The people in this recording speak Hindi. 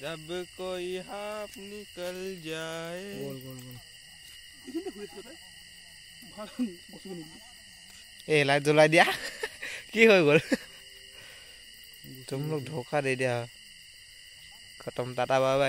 जब कोई हाफ़ निकल जाए। बोल बोल बोल। ए लाइट जला दिया? की हो गल तुम लोग धोखा दे दिया। खत्म टाटा बाय बाय।